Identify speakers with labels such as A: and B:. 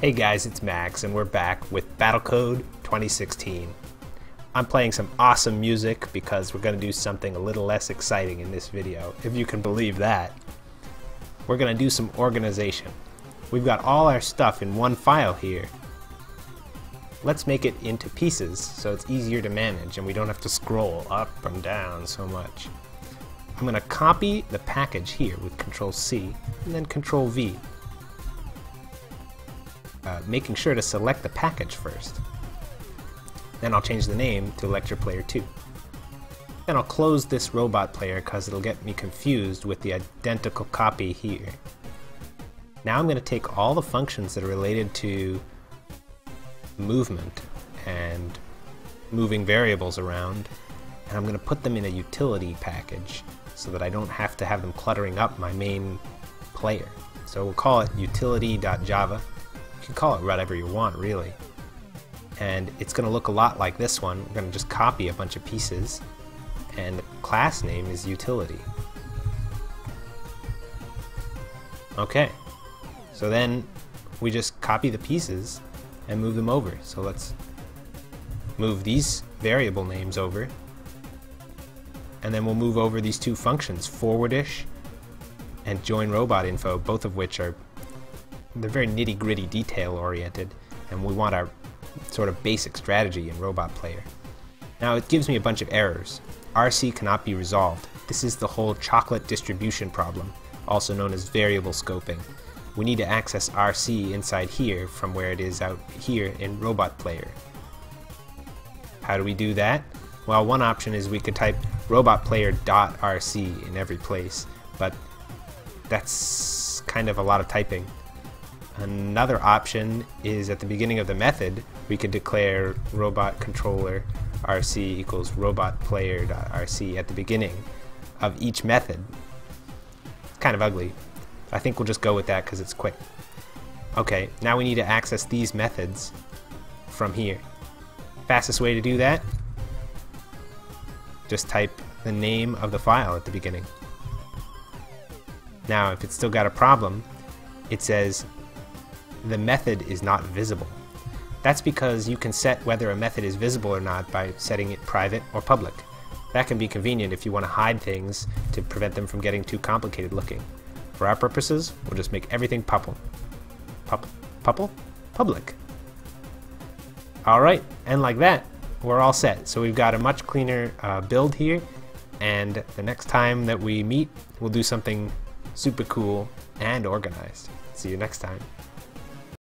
A: Hey guys, it's Max, and we're back with Battlecode 2016. I'm playing some awesome music because we're going to do something a little less exciting in this video, if you can believe that. We're going to do some organization. We've got all our stuff in one file here. Let's make it into pieces so it's easier to manage and we don't have to scroll up and down so much. I'm going to copy the package here with Control C and then Control V uh, making sure to select the package first. Then I'll change the name to Lecture Player 2. Then I'll close this robot player because it'll get me confused with the identical copy here. Now I'm going to take all the functions that are related to movement and moving variables around and I'm going to put them in a utility package so that I don't have to have them cluttering up my main player. So we'll call it utility.java can call it whatever you want, really. And it's going to look a lot like this one. We're going to just copy a bunch of pieces, and the class name is utility. Okay, so then we just copy the pieces and move them over. So let's move these variable names over, and then we'll move over these two functions, forwardish and join robot info, both of which are they're very nitty gritty detail oriented and we want our sort of basic strategy in Robot Player. Now it gives me a bunch of errors. RC cannot be resolved. This is the whole chocolate distribution problem, also known as variable scoping. We need to access RC inside here from where it is out here in Robot Player. How do we do that? Well, one option is we could type robotplayer.rc in every place, but that's kind of a lot of typing. Another option is at the beginning of the method, we could declare robot controller rc equals robot player.rc at the beginning of each method. It's kind of ugly. I think we'll just go with that because it's quick. Okay, now we need to access these methods from here. Fastest way to do that, just type the name of the file at the beginning. Now, if it's still got a problem, it says the method is not visible. That's because you can set whether a method is visible or not by setting it private or public. That can be convenient if you want to hide things to prevent them from getting too complicated looking. For our purposes, we'll just make everything pupple. Pup pupple? Public. Alright, and like that, we're all set. So we've got a much cleaner uh, build here, and the next time that we meet, we'll do something super cool and organized. See you next time.